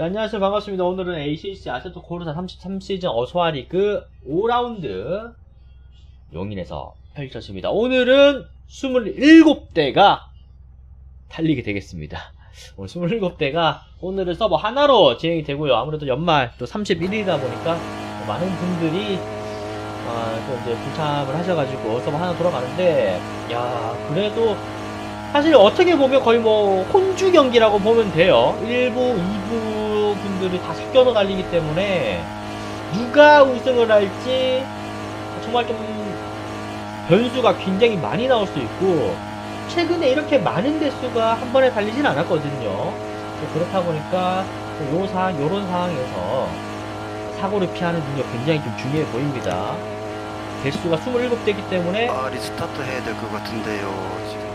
자, 안녕하세요. 반갑습니다. 오늘은 ACC 아세토 코르사 33시즌 어서와 리그 5라운드 용인에서 펼쳐집니다. 오늘은 27대가 달리게 되겠습니다. 오늘 27대가 오늘은 서버 하나로 진행이 되고요. 아무래도 연말 또 31일이다 보니까 많은 분들이 아, 또 이제 불참을 하셔가지고 서버 하나 돌아가는데 야 그래도 사실 어떻게 보면 거의 뭐 혼주 경기라고 보면 돼요. 1부, 2부 분들이 다 섞여서 달리기 때문에 누가 우승을 할지 정말 좀 변수가 굉장히 많이 나올 수 있고 최근에 이렇게 많은 대수가 한 번에 달리진 않았거든요. 그렇다 보니까 요 상황, 요런 상황에서 사고를 피하는 능력 굉장히 좀 중요해 보입니다. 대수가 27대이기 때문에 아 restart 해야 될 것 같은데요 지금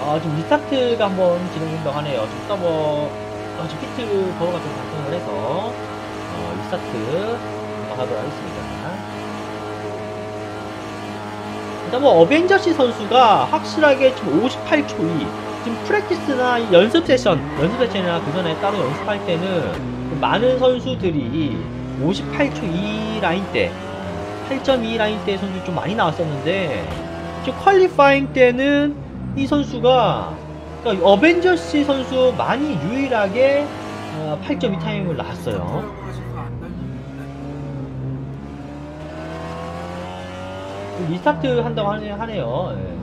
아, 지금 restart가 한번 진행된다고 하네요. 지금 서버, 아, 지금 pit 버그가 좀 발생을 해서, 어, restart 하도록 하겠습니다. 일단 뭐, 어벤져스 선수가 확실하게 지금 58초 2, 지금 practice나 연습 세션, 연습 세션이나 그 전에 따로 연습할 때는 많은 선수들이 58초 2 라인대, 8.2 라인대 선수 좀 많이 나왔었는데, 지금 qualifying 때는 이 선수가 그러니까 어벤져스 선수 많이 유일하게 어, 8.2 타임을 나왔어요. restart 한다고 하네, 하네요. 예.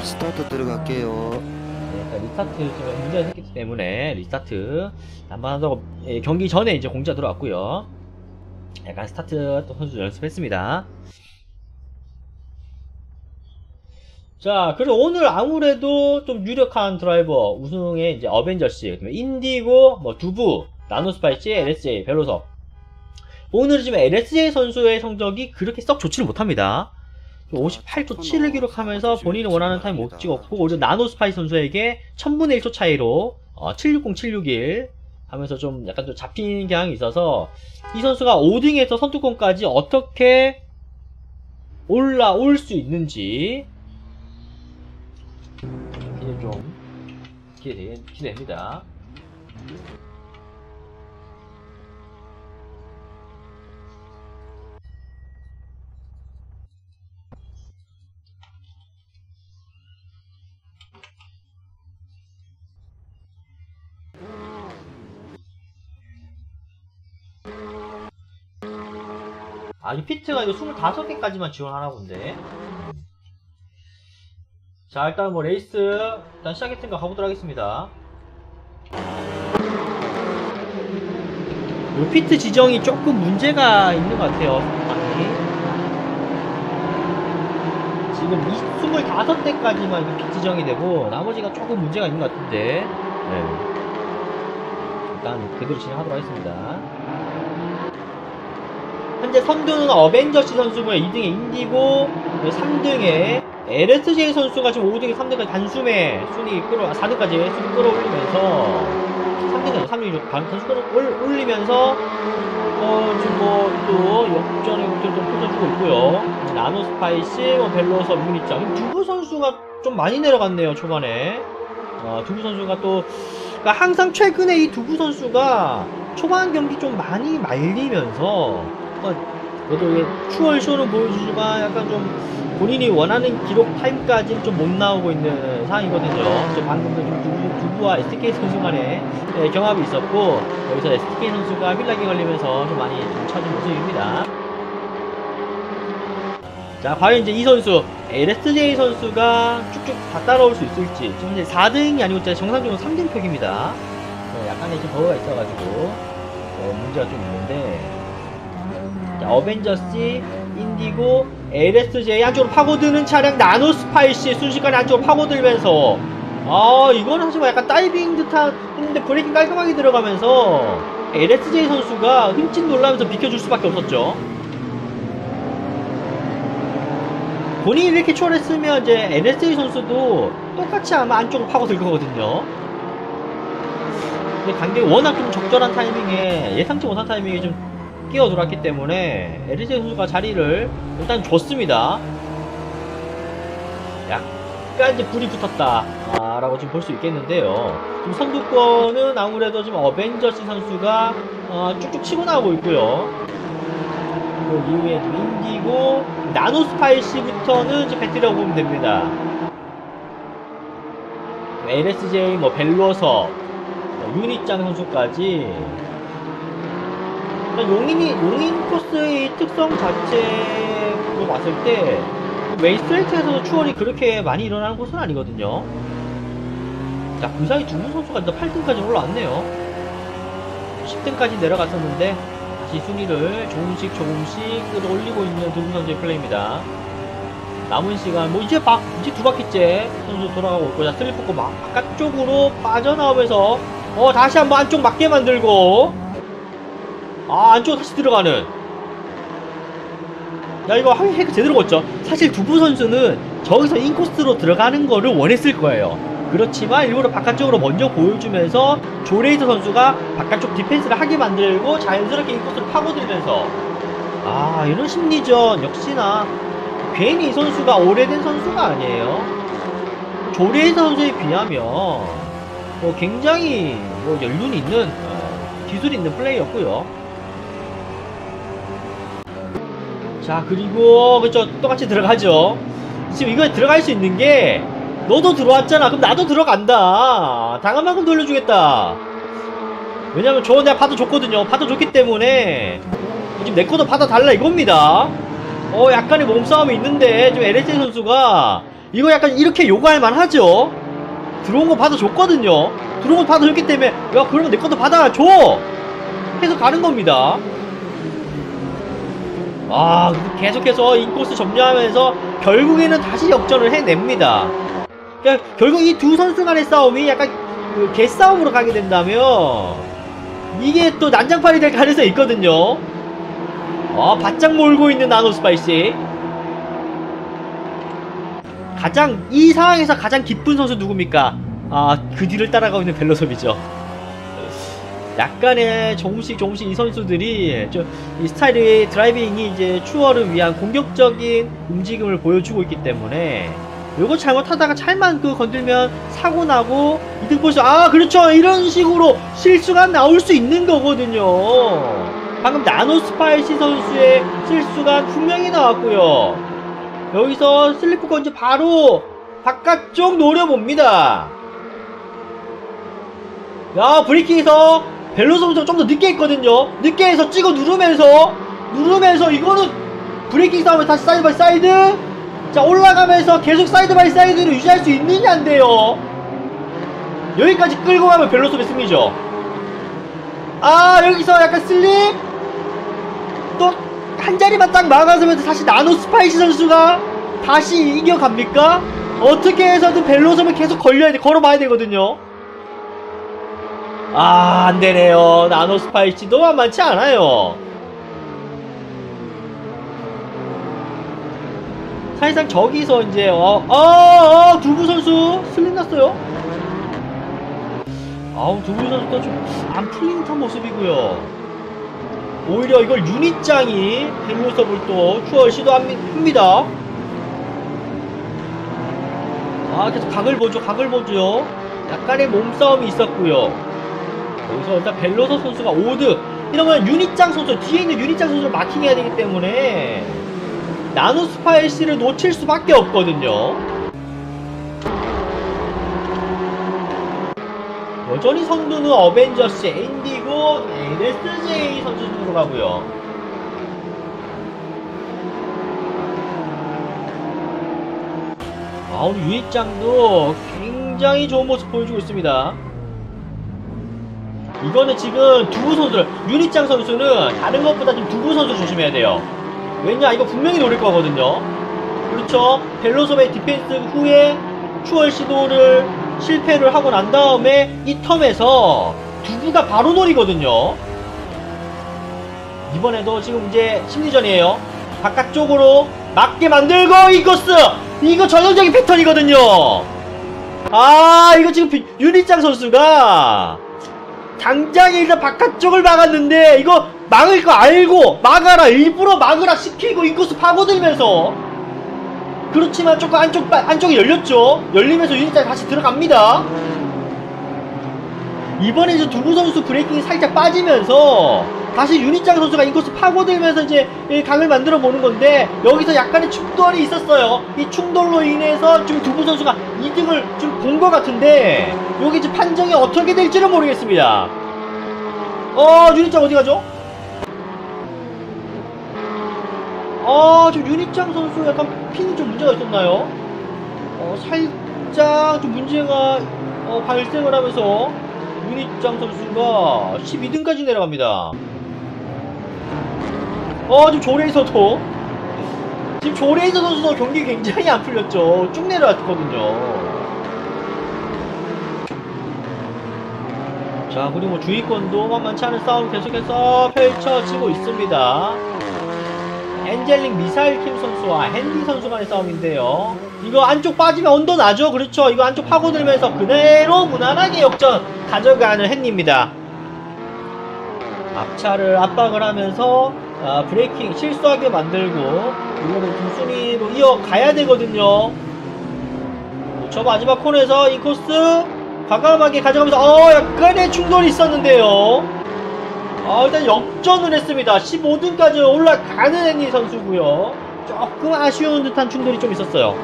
restart 들어갈게요 네, 일단 restart 지금 문제가 생겼기 때문에 restart 한번 하다고 예, 경기 전에 이제 공지가 들어왔고요. 약간 스타트 또 선수 연습했습니다. 자, 그리고 오늘 아무래도 좀 유력한 드라이버 우승에 이제 어벤져스, 인디고, 뭐 두부, 나노스파이시, LSJ, 벨로섭. 오늘 지금 LSJ 선수의 성적이 그렇게 썩 좋지는 못합니다. 58초 7을 기록하면서 본인이 원하는 타임 못 찍었고, 오히려 나노스파이 선수에게 1000분의 1초 차이로 어, 760, 761 하면서 좀 약간 좀 잡힌 경향이 있어서 이 선수가 5등에서 선두권까지 어떻게 올라올 수 있는지 기대, 기대됩니다. 아, 이 pit가 이거 25개까지만 지원하나 본데. 자, 일단 뭐 레이스 일단 시작했으니까 가보도록 하겠습니다. 이 pit 지정이 조금 문제가 있는 것 같아요. 많이. 지금 25대까지만 pit 지정이 되고 나머지가 조금 문제가 있는 것 같은데. 네. 일단 그대로 진행하도록 하겠습니다. 현재 선두는 어벤져스 선수고요. 2등에 인디고, 3등에 LSJ 선수가 지금 5등에 3등까지 단숨에 순위 끌어, 4등까지 순위 끌어올리면서, 3등에서 3등이 단순 끌어올리면서, 어, 지금 뭐, 또, 역전의 목표를 좀 펼쳐주고 있고요. 나노 스파이시, 뭐, 벨로서, 유니짱. 두부 선수가 좀 많이 내려갔네요, 초반에. 어, 두부 선수가 또, 그러니까 항상 최근에 이 두부 선수가 초반 경기 좀 많이 말리면서, 그 래도 이게 추월 쇼는 보여주지만 약간 좀 본인이 원하는 기록 타임까지는 좀 못 나오고 있는 상황이거든요. 저 방금도 좀 두부, 두부 와 STK 선수 간의 네, 경합이 있었고 여기서 STK 선수가 휠락이 걸리면서 좀 많이 좀 쳐진 모습입니다. 자, 과연 이제 이 선수 LSJ 선수가 쭉쭉 다 따라올 수 있을지 지금 이제 4등이 아니고 진짜 정상적으로 3등 표기입니다. 네, 약간의 좀 버그가 있어가지고 어, 문제가 좀 있는데 자, 어벤져스, 인디고, LSJ 안쪽으로 파고드는 차량 나노스파이시 순식간에 안쪽으로 파고들면서 아 이거는 사실 뭐 약간 다이빙 듯한 했는데 braking 깔끔하게 들어가면서 LSJ 선수가 흠칫 놀라면서 비켜줄 수밖에 없었죠. 본인이 이렇게 초월했으면 이제 LSJ 선수도 똑같이 아마 안쪽으로 파고들 거거든요. 근데 관객이 워낙 좀 적절한 타이밍에 예상치 못한 타이밍에 좀 끼어들었기 때문에 LG 선수가 자리를 일단 줬습니다. 야, 보니까 이제 불이 붙었다. 아, 라고 지금 볼 수 있겠는데요. 지금 선두권은 아무래도 지금 어벤져스 선수가 어, 쭉쭉 치고 나오고 있고요. 그 이후에 좀 인디고 나노스파이시부터는 이제 배틀이라고 보면 됩니다. LSJ, 뭐 벨로서, 뭐 유니짱 선수까지 용인이 용인 코스의 특성 자체로 봤을 때 main straight에서도 추월이 그렇게 많이 일어나는 곳은 아니거든요. 자, 그 사이 두부 선수가 일단 8등까지 올라왔네요. 10등까지 내려갔었는데 순위를 조금씩 조금씩 끌어올리고 있는 두분 선수의 플레이입니다. 남은 시간 뭐 이제 막 이제 두 바퀴째 선수 돌아가고 있고 자 슬리퍼고 막 바깥쪽으로 빠져나오면서 어 다시 한번 안쪽 맞게 만들고 아 안쪽 다시 들어가는. 야 이거 하- 해그 제대로 걷죠. 사실 두부 선수는 저기서 인코스로 들어가는 거를 원했을 거예요. 그렇지만 일부러 바깥쪽으로 먼저 보여주면서 조레이터 선수가 바깥쪽 디펜스를 하게 만들고 자연스럽게 인코스를 파고들면서. 아 이런 심리전 역시나 괜히 이 선수가 오래된 선수가 아니에요. 조레이터 선수에 비하면 뭐 굉장히 뭐 연륜 있는 어, 기술 있는 플레이였고요 자 그리고 그쵸 똑같이 들어가죠. 지금 이거에 들어갈 수 있는 게 너도 들어왔잖아. 그럼 나도 들어간다. 당한 만큼 돌려주겠다. 왜냐면 저 내가 받아 줬거든요. 받아 줬기 때문에. 지금 내 거도 받아 달라 이겁니다. 어 약간의 몸싸움이 있는데 지금 LSA 선수가 이거 약간 이렇게 요구할 만 하죠? 들어온 거 받아 줬거든요. 들어온 거 받아 줬기 때문에 야 그러면 내 것도 받아 줘. 해서 가는 겁니다 아, 계속해서 인코스 점령하면서 결국에는 다시 역전을 해냅니다. 그러니까 결국 이 두 선수 간의 싸움이 약간 그 개싸움으로 가게 된다면 이게 또 난장판이 될 가능성이 있거든요. 아, 바짝 몰고 있는 나노 스파이시. 가장 이 상황에서 가장 기쁜 선수 누굽니까? 아, 그 뒤를 따라가고 있는 벨로섭이죠. 약간의 조금씩 조금씩 이 선수들이 좀 이 스타일의 driving이 이제 추월을 위한 공격적인 움직임을 보여주고 있기 때문에 요거 잘못하다가 char만 그 건들면 사고 나고 이득 볼수 아 그렇죠. 이런 식으로 실수가 나올 수 있는 거거든요. 방금 나노스파이시 선수의 실수가 분명히 나왔고요. 여기서 slip 건지 바로 바깥쪽 노려봅니다. 야 braking에서 벨로 선수가 좀 더 늦게 했거든요. 늦게 해서 찍어 누르면서 누르면서 이거는 braking 싸움에 다시 side by side? 자 올라가면서 계속 side by side를 유지할 수 있느냐인데요? 여기까지 끌고 가면 벨로섭의 승리죠. 아 여기서 약간 slip? 또 한 자리만 딱 막아서면서 다시 나노 스파이시 선수가 다시 이겨갑니까? 어떻게 해서든 벨로섭은 계속 걸려야 돼 걸어봐야 되거든요 아, 안 되네요. 나노 스파이시도 만만치 않아요. 사실상 저기서 이제, 어, 어, 어, 두부 선수 슬림 났어요. 아우, 두부 선수도 좀 안 풀린 듯한 모습이고요. 오히려 이걸 유닛장이 벨로섭을 또 추월 시도합니다. 아, 계속 각을 보죠, 각을 보죠. 약간의 몸싸움이 있었고요. 여기서 일단 벨로서 선수가 5득 이러면 유닛장 선수 뒤에 있는 유닛장 선수를 마킹해야 되기 때문에 나노 스파이시를 놓칠 수밖에 없거든요. 여전히 선두는 어벤져스 인디고 LSJ 선수 순으로 가고요. 아 오늘 유니짱도 굉장히 좋은 모습 보여주고 있습니다 이거는 지금 두부 선수를 유니짱 선수는 다른 것보다 좀 두부 선수 조심해야 돼요. 왜냐 이거 분명히 노릴 거거든요. 그렇죠. 벨로섭의 디펜스 후에 추월 시도를 실패를 하고 난 다음에 이 term에서 두부가 바로 노리거든요. 이번에도 지금 이제 심리전이에요. 바깥쪽으로 맞게 만들고 이거스 이거 전형적인 패턴이거든요. 아 이거 지금 비- 유니짱 선수가 당장에 일단 바깥쪽을 막았는데 이거 막을 거 알고 막아라 일부러 막으라 시키고 인코스 파고들면서 그렇지만 조금 안쪽, 빠- 안쪽이 열렸죠. 열리면서 유닛장 다시 들어갑니다. 이번에 이제 두부 선수 브레이킹이 살짝 빠지면서 다시 유닛장 선수가 인코스 파고들면서 이제 이 각을 만들어 보는 건데 여기서 약간의 충돌이 있었어요. 이 충돌로 인해서 좀 두부 선수가 2등을 좀 본 것 같은데 여기 이제 판정이 어떻게 될지는 모르겠습니다. 어 유닛장 어디 가죠? 아, 좀 유니짱 선수 약간 핀이 좀 문제가 있었나요? 어, 살짝 좀 문제가 어, 발생을 하면서 유니짱 선수가 12등까지 내려갑니다. 어, 지금 조레이서도 지금 조레이서 선수도 경기 굉장히 안 풀렸죠. 쭉 내려왔거든요. 자, 그리고 뭐 주의권도 만만치 않은 싸움 계속해서 펼쳐지고 있습니다. 엔젤링 미사일 팀 선수와 핸디 선수 간의 싸움인데요. 이거 안쪽 빠지면 언더 나죠? 그렇죠. 이거 안쪽 파고들면서 그대로 무난하게 역전 가져가는 핸디입니다. 앞차를 압박을 하면서 아, 브레이킹 실수하게 만들고 이거를 좀 순위로 이어가야 되거든요. 저 마지막 코너에서 이 코스 과감하게 가져가면서 어 약간의 충돌이 있었는데요. 아, 일단 역전을 했습니다. 15등까지 올라가는 애니 선수고요. 조금 아쉬운 듯한 충돌이 좀 있었어요.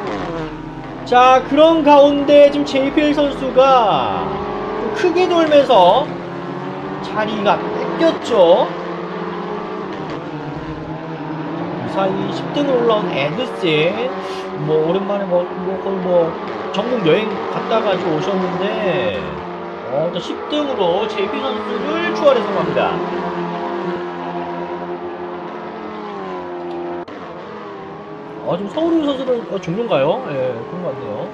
자, 그런 가운데 지금 JPL 선수가 좀 크게 돌면서 자리가 뺏겼죠. 그 사이 10등으로 올라온 에드슨 뭐 오랜만에 뭐, 뭐 뭐 전국 여행 갔다 가지고 오셨는데 어, 또 10등으로 JP 선수를 추월해 성공합니다. 어, 지금 서울우 선수는 어, 종료인가요? 예, 그런 것 같네요.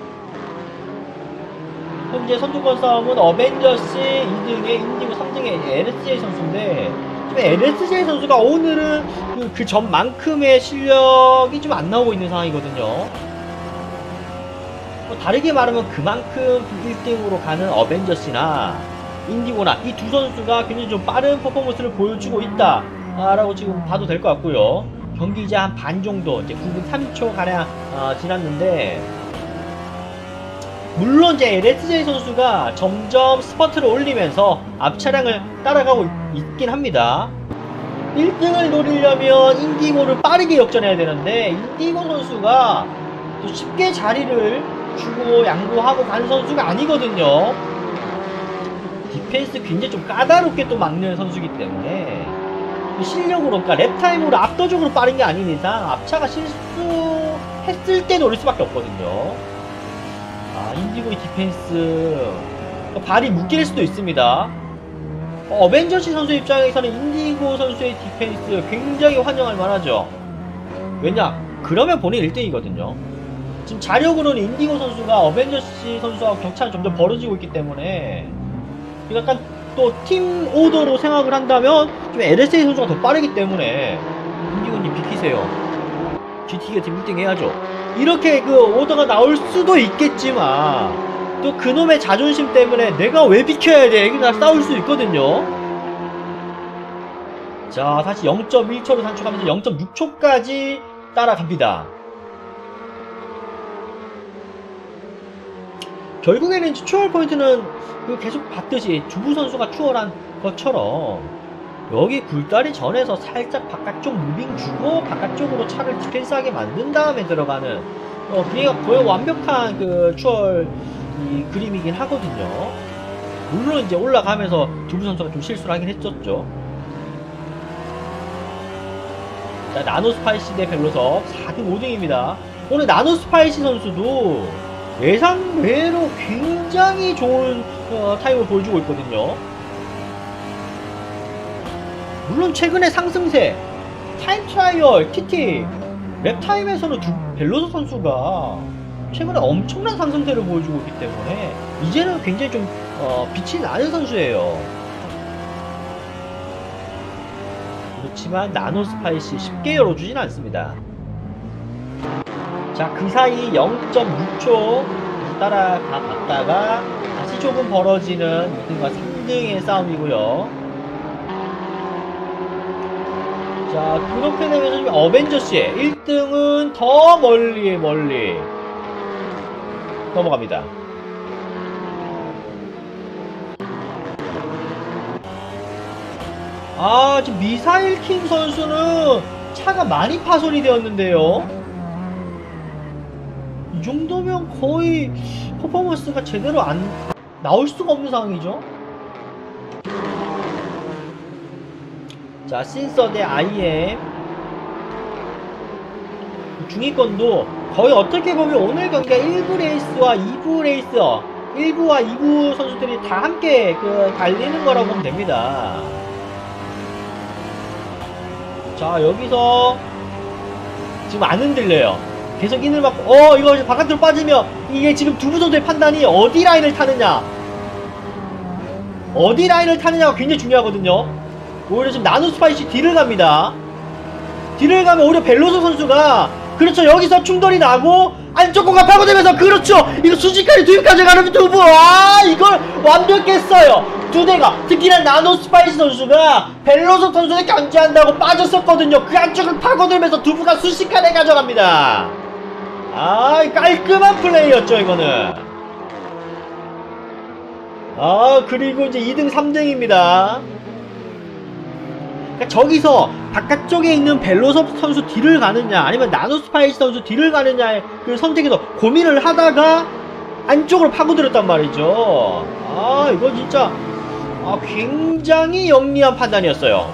현재 선두권 싸움은 어벤져스 2등에 인디고 3등에 LSJ 선수인데 LSJ 선수가 오늘은 그, 그 전만큼의 실력이 좀 안 나오고 있는 상황이거든요. 뭐 다르게 말하면 그만큼 1등으로 가는 어벤져스나 인디고나 이 두 선수가 굉장히 좀 빠른 퍼포먼스를 보여주고 있다 라고 지금 봐도 될 것 같고요 경기 이제 한 반 정도 이제 9분 3초 가량 어, 지났는데 물론 이제 LSJ 선수가 점점 스퍼트를 올리면서 앞 차량을 따라가고 있, 긴 합니다 1등을 노리려면 인디고를 빠르게 역전해야 되는데 인디고 선수가 또 쉽게 자리를 주고 양보하고 가는 선수가 아니거든요. 디펜스 굉장히 좀 까다롭게 또 막는 선수이기 때문에 실력으로 그러니까 lap time으로 압도적으로 빠른 게 아닌 이상 앞차가 실수했을 때 노릴 수밖에 없거든요. 아 인디고의 디펜스 발이 묶일 수도 있습니다. 어, 어벤져시 선수 입장에서는 인디고 선수의 디펜스 굉장히 환영할 만하죠. 왜냐? 그러면 본인 1등이거든요. 지금 자력으로는 인디고 선수가 어벤져시 선수와 격차는 점점 벌어지고 있기 때문에 약간 또 팀 오더로 생각을 한다면 좀 LSA 선수가 더 빠르기 때문에 인디고님 비키세요. GT가 팀 1등 해야죠. 이렇게 그 오더가 나올 수도 있겠지만 또 그놈의 자존심 때문에 내가 왜 비켜야 돼? 이게 싸울 수 있거든요. 자, 다시 0.1초로 단축하면서 0.6초까지 따라갑니다. 결국에는 추월 포인트는 그 계속 봤듯이 두부 선수가 추월한 것처럼 여기 굴다리 전에서 살짝 바깥쪽 moving 주고 바깥쪽으로 차를 디펜스하게 만든 다음에 들어가는 어, 그게 거의 완벽한 그 추월 이 그림이긴 하거든요. 물론 이제 올라가면서 두부 선수가 좀 실수를 하긴 했었죠. 자, 나노스파이시 대 벨로섭 4등 5등입니다. 오늘 나노스파이시 선수도 예상 외로 굉장히 좋은 어, 타임을 보여주고 있거든요. 물론 최근에 상승세, 타임 트라이얼, TT, 랩타임에서는 두, 벨로섭 선수가 최근에 엄청난 상승세를 보여주고 있기 때문에 이제는 굉장히 좀 어, 빛이 나는 선수예요. 그렇지만 나노 스파이시 쉽게 열어주진 않습니다. 자, 그 사이 0.6초 따라가 봤다가 다시 조금 벌어지는 2등과 3등의 싸움이고요. 자, 그렇게 되면서 지금 어벤져스의 1등은 더 멀리 멀리 넘어갑니다. 아, 지금 미사일 킹 선수는 차가 많이 파손이 되었는데요. 이 정도면 거의 퍼포먼스가 제대로 안 나올 수가 없는 상황이죠. 자, 신서 대 IM. 중위권도 거의 어떻게 보면 오늘 경기가 1부 레이스와 2부 레이스, 1부와 2부 선수들이 다 함께 그 달리는 거라고 보면 됩니다. 자, 여기서 지금 안 흔들려요. 계속 in을 막고, 어, 이거 바깥으로 빠지면 이게 지금 두부 선수의 판단이 어디 라인을 타느냐, 어디 라인을 타느냐가 굉장히 중요하거든요. 오히려 지금 나노 스파이시 뒤를 갑니다. 뒤를 가면 오히려 벨로섭 선수가 그렇죠 여기서 충돌이 나고 안쪽 공간 파고들면서 그렇죠 이거 순식간에 2위까지 가는 두부 아 이걸 완벽했어요. 두 대가 특히나 나노 스파이시 선수가 벨로섭 선수를 견제한다고 빠졌었거든요. 그 안쪽을 파고들면서 두부가 순식간에 가져갑니다. 아 깔끔한 플레이였죠 이거는. 아 그리고 이제 2등 3등입니다 그러니까 저기서 바깥쪽에 있는 벨로섭 선수 뒤를 가느냐 아니면 나노스파이스 선수 뒤를 가느냐의 그 선택에서 고민을 하다가 안쪽으로 파고들었단 말이죠. 아 이거 진짜 아, 굉장히 영리한 판단이었어요.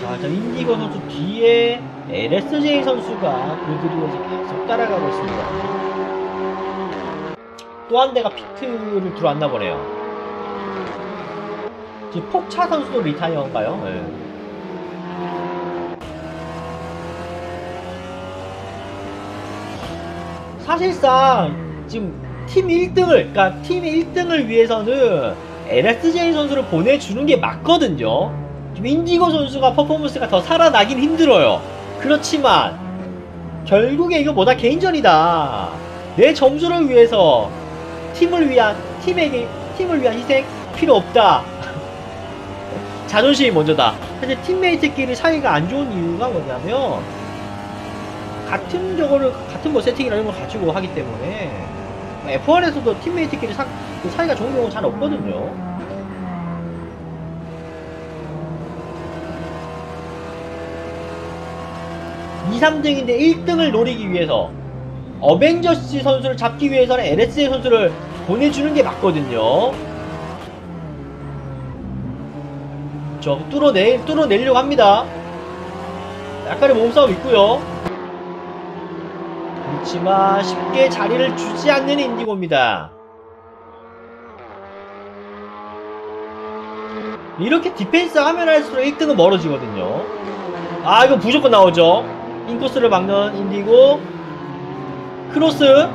자, 저 인디고 선수 뒤에 LSJ 선수가 그들이면서 계속 따라가고 있습니다. 또 한 대가 피트를 들어왔나 보네요. 지금 폭차 선수도 리타이어인가요? 네. 사실상 지금 팀 1등을, 그러니까 팀 1등을 위해서는 LSJ 선수를 보내주는 게 맞거든요. 지금 인디고 선수가 퍼포먼스가 더 살아나긴 힘들어요. 그렇지만 결국에 이거 뭐다 개인전이다. 내 점수를 위해서 팀을 위한 팀에게 팀을 위한 희생 필요 없다. 자존심이 먼저다. 사실 팀메이트끼리 사이가 안 좋은 이유가 뭐냐면 같은 저거를 같은 뭐 세팅이라는 걸 가지고 하기 때문에 F1에서도 팀메이트끼리 사, 그 사이가 좋은 경우는 잘 없거든요. 이 3등인데 1등을 노리기 위해서 어벤져스 선수를 잡기 위해서는 LSA 선수를 보내주는 게 맞거든요. 저 뚫어내 뚫어내려고 합니다. 약간의 몸싸움 있고요. 그렇지만 쉽게 자리를 주지 않는 인디고입니다. 이렇게 디펜스 하면 할수록 1등은 멀어지거든요. 아 이거 무조건 나오죠. 인코스를 막는 인디고 크로스.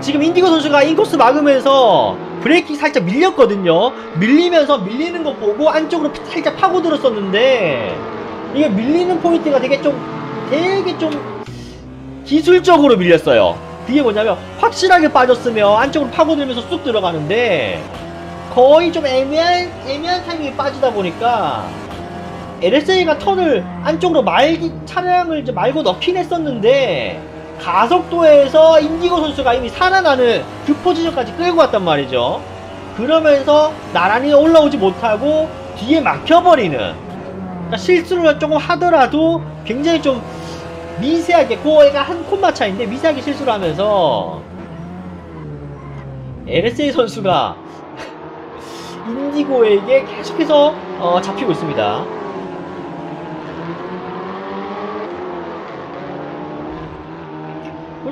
지금 인디고 선수가 인코스 막으면서 braking 살짝 밀렸거든요. 밀리면서 밀리는 거 보고 안쪽으로 살짝 파고들었었는데 이게 밀리는 포인트가 되게 좀 되게 좀 기술적으로 밀렸어요. 그게 뭐냐면 확실하게 빠졌으면 안쪽으로 파고들면서 쑥 들어가는데 거의 좀 애매한 애매한 타이밍에 빠지다 보니까 LSA가 턴을 안쪽으로 말기 차량을 이제 말고 넣긴 했었는데 가속도에서 인디고 선수가 이미 살아나는 그 포지션까지 끌고 왔단 말이죠. 그러면서 나란히 올라오지 못하고 뒤에 막혀버리는 그러니까 실수를 조금 하더라도 굉장히 좀 미세하게 그애가 한 콤마 차인데 미세하게 실수를 하면서 LSA 선수가 인디고에게 계속해서 어, 잡히고 있습니다.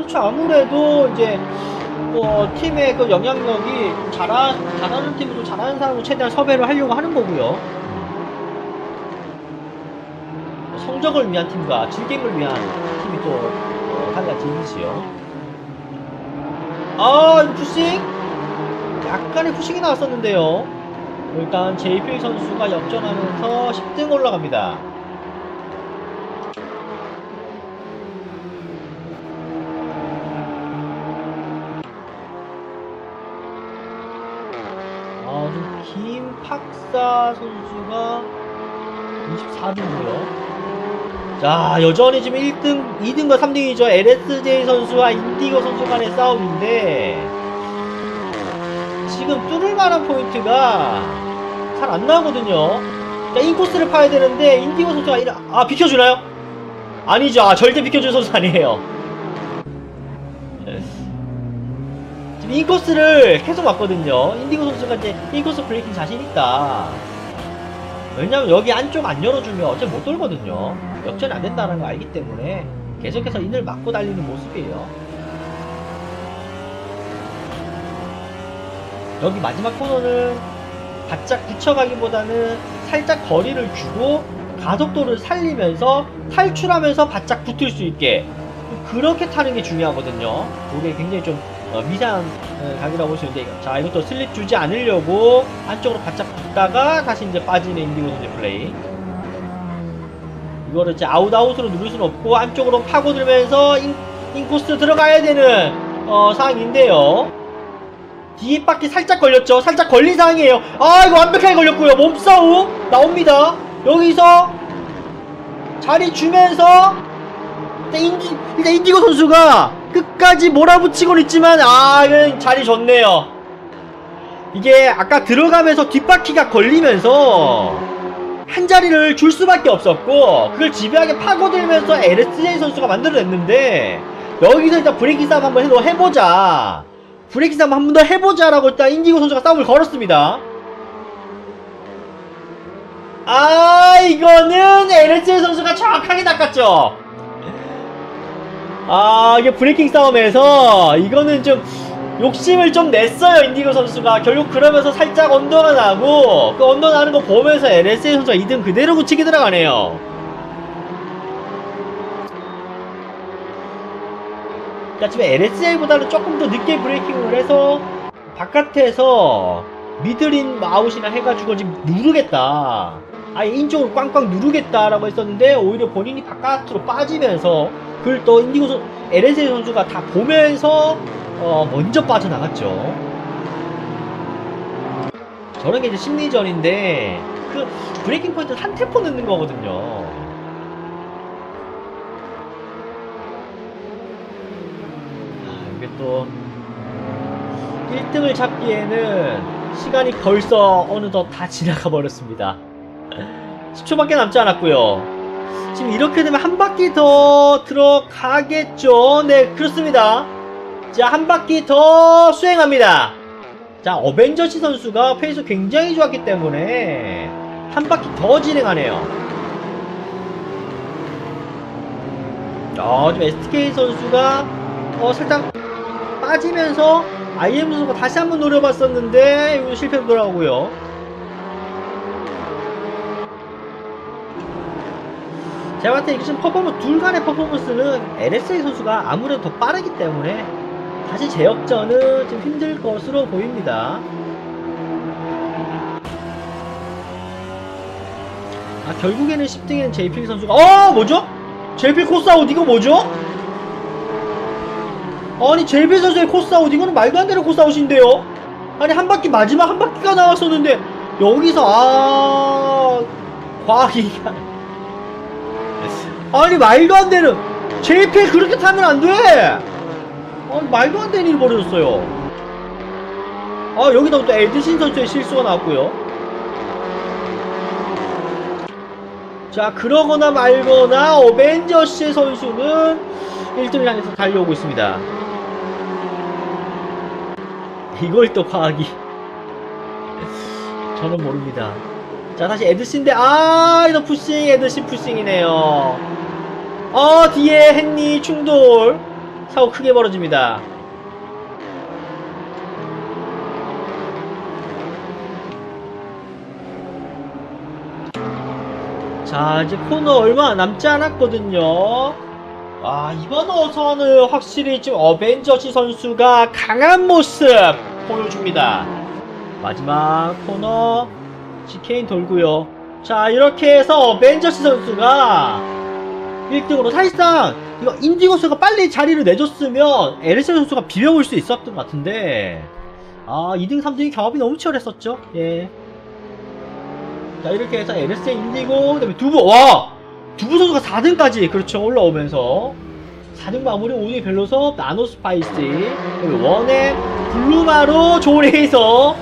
그렇죠. 아무래도 이제 뭐 팀의 그 영향력이 잘하, 잘하는 팀으로 잘하는 사람을 최대한 섭외를 하려고 하는 거고요. 성적을 위한 팀과 즐김을 위한 팀이 또 어, 달라지지요. 아, 푸싱? 약간의 푸싱이 나왔었는데요. 일단 JP 선수가 역전하면서 10등 올라갑니다. 김팍사 선수가 24등이요. 자, 여전히 지금 1등, 2등과 3등이죠. LSJ 선수와 인디고 선수 간의 싸움인데, 지금 뚫을 만한 포인트가 잘 안 나오거든요. 자, 인코스를 파야 되는데, 인디고 선수가, 이라, 아, 비켜주나요? 아니죠. 아, 절대 비켜줄 선수 아니에요. 지금 인코스를 계속 왔거든요. 인디고 선수가 이제 인코스 브레이킹 자신 있다. 왜냐면 여기 안쪽 안 열어주면 어차피 못 돌거든요. 역전이 안 된다는 거 알기 때문에 계속해서 인을 막고 달리는 모습이에요. 여기 마지막 코너는 바짝 붙여가기보다는 살짝 거리를 주고 가속도를 살리면서 탈출하면서 바짝 붙을 수 있게 그렇게 타는 게 중요하거든요. 그게 굉장히 좀 어, 미세한 어, 각이라고 볼 수 있는데 자 이것도 슬립 주지 않으려고 안쪽으로 바짝 붙다가 다시 이제 빠지는 인디고 선수 플레이. 이거를 이제 아웃아웃으로 누를 수는 없고 안쪽으로 파고들면서 인, 인코스 들어가야 되는 어, 상황인데요. 뒤에 바퀴 살짝 걸렸죠? 살짝 걸린 상황이에요. 아 이거 완벽하게 걸렸고요. 몸싸움 나옵니다. 여기서 자리 주면서 일단, 인디, 인디고 선수가 끝까지 몰아붙이곤 있지만 아 이건 자리 좋네요. 이게 아까 들어가면서 뒷바퀴가 걸리면서 한 자리를 줄 수밖에 없었고 그걸 집요하게 파고들면서 LSJ 선수가 만들어냈는데 여기서 일단 브레이킹 싸움 한번 해보자. 브레이킹 싸움 한번 더 해보자 라고 일단 인디고 선수가 싸움을 걸었습니다. 아 이거는 LSJ 선수가 정확하게 낚았죠 아 이게 브레이킹 싸움에서 이거는 좀 욕심을 좀 냈어요 인디고 선수가. 결국 그러면서 살짝 언더가 나고 그 언더 나는 거 보면서 LSA 선수가 2등 그대로 굳히게 들어가네요. 그러니까 지금 LSA보다는 조금 더 늦게 브레이킹을 해서 바깥에서 미들인 아웃이나 해가지고 지금 누르겠다 아예 인쪽을 꽝꽝 누르겠다라고 했었는데 오히려 본인이 바깥으로 빠지면서 그걸 또 인디고 선 LSA 선수가 다 보면서 어, 먼저 빠져나갔죠. 저런 게 이제 심리전인데 그 브레이킹 포인트 한 템포 넣는 거거든요. 아, 이게 또 1등을 잡기에는 시간이 벌써 어느덧 다 지나가 버렸습니다. 10초밖에 남지 않았고요. 지금 이렇게 되면 한 바퀴 더 들어가겠죠. 네, 그렇습니다. 자, 한 바퀴 더 수행합니다. 자, 어벤져시 선수가 페이스 굉장히 좋았기 때문에 한 바퀴 더 진행하네요. 어, 지금 STK 선수가 어, 살짝 빠지면서 IM 선수가 다시 한번 노려봤었는데 이거 실패로 돌아오고요. 제가 봤을 때 지금 퍼포먼스 둘 간의 퍼포먼스는 LSA 선수가 아무래도 더 빠르기 때문에 다시 재역전은 좀 힘들 것으로 보입니다. 아 결국에는 10등에는 JP 선수가 어 뭐죠? JP 코스 아웃 이거 뭐죠? 아니 JP 선수의 코스 아웃 이거는 말도 안 되는 코스 아웃인데요? 아니 한 바퀴 마지막 한 바퀴가 나왔었는데 여기서 아 과학이가 아니 말도 안 되는. JPL 그렇게 타면 안 돼! 아니 말도 안 되는 일 벌어졌어요. 아 여기다 또 에드신 선수의 실수가 나왔고요. 자 그러거나 말거나 어벤져스 선수는 1등을 향해서 달려오고 있습니다. 이걸 또 파악이 저는 모릅니다 자 다시 에드신데 아 이거 푸싱 에드신 푸싱이네요. 어 뒤에 헨리 충돌. 사고 크게 벌어집니다. 자 이제 코너 얼마 남지 않았거든요. 아 이번 어선은 확실히 지금 어벤져시 선수가 강한 모습 보여줍니다. 마지막 코너 GK인 돌고요. 자 이렇게 해서 어벤져시 선수가 1등으로 사실상 이거 인디고스가 빨리 자리를 내줬으면 에르세 선수가 비벼볼 수 있었던 것 같은데. 아 2등 3등이 경합이 너무 치열했었죠? 예. 자 이렇게 해서 LSA 인디고 그 다음에 두부. 와! 두부 선수가 4등까지 그렇죠 올라오면서. 4등 마무리 5등이 벨로섭 나노 스파이시 그리고 원엠 블루마로 조레이서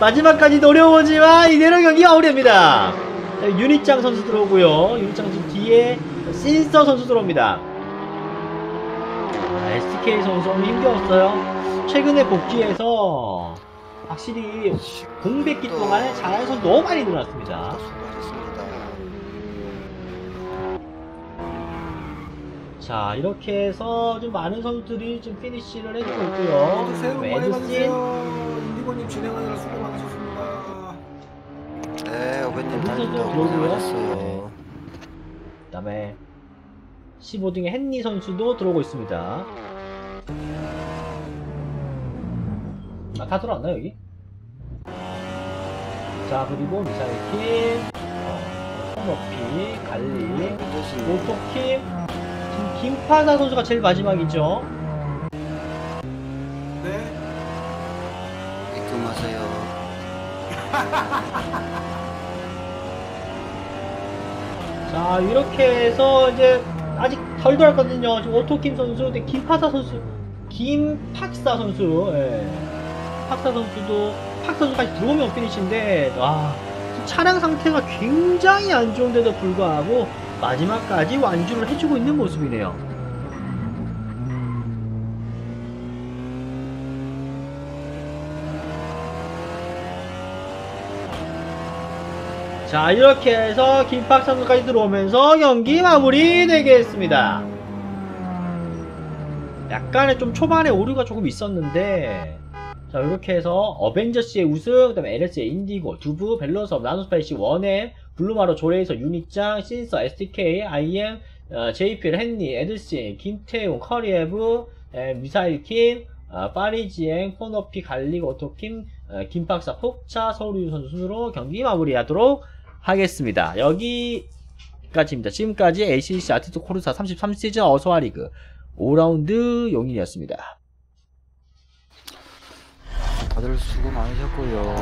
마지막까지 노려보지만 이대로 경기 마무리됩니다. 자, 유니짱 선수 들어오고요. 유니짱 선수 뒤에 신서 선수 들어옵니다. 아, SK 선수 너무 힘겨웠어요. 최근에 복귀해서 확실히 공백기 동안에 잘하는 선수 너무 많이 늘어났습니다 수고하셨습니다. 자 이렇게 해서 좀 많은 선수들이 좀 피니쉬를 해주고 있고요 모두 새해 복 많이 받으세요. 인디고님 진행하느라 수고 많으셨습니다. 네, 어벤님 선수 들어오고요? 고생하셨어요. 그 다음에 15등의 헨리 선수도 들어오고 있습니다 아, 다 들어왔나 여기? 자 그리고 미사일킴 어, 톰머피 갈리 오토킴 지금 김파사 선수가 제일 마지막이죠 네. 입금하세요. 자 이렇게 해서 이제 아직 덜 돌았거든요 지금 오토킴 선수 근데 김파사 선수 김팍사 선수 예. 팍사 선수도 팍 선수까지 들어오면 피니시인데 와 지금 차량 상태가 굉장히 안 좋은데도 불구하고 마지막까지 완주를 해주고 있는 모습이네요. 자 이렇게 해서 김팍 선수까지 들어오면서 경기 마무리 되겠습니다. 약간의 좀 초반에 오류가 조금 있었는데 자 이렇게 해서 어벤져스의 우승 그 다음에 LS의 인디고 두부 밸런스업 나노스파이시 원엠 블루마로 조레이서 유니짱 신서 STK IM 어, JPL 헨리 에드신 김태웅 커리에브 에, 미사일 킴 어, 파리지행 포너피 갈릭 오토킴 어, 김박사 폭차 서울유 선수 순으로 경기 마무리하도록 하겠습니다. 여기까지입니다. 지금까지 ACC 아티스트 코르사 33시즌 어서와 리그 5라운드 용인이었습니다. 다들 수고 많으셨고요.